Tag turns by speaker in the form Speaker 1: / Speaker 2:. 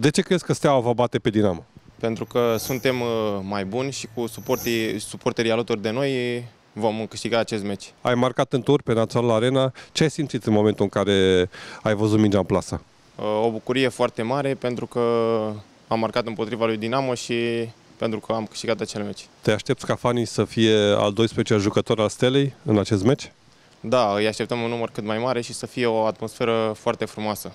Speaker 1: De ce crezi că Steaua va bate pe Dinamo?
Speaker 2: Pentru că suntem uh, mai buni și cu suportii, suporterii alături de noi vom câștiga acest meci.
Speaker 1: Ai marcat în tur pe Național Arena. Ce ai simțit în momentul în care ai văzut mingea în plasa?
Speaker 2: Uh, o bucurie foarte mare pentru că am marcat împotriva lui Dinamo și pentru că am câștigat acel meci.
Speaker 1: Te aștepți ca fanii să fie al 12-lea jucător al Stelei în acest meci?
Speaker 2: Da, îi așteptăm un număr cât mai mare și să fie o atmosferă foarte frumoasă.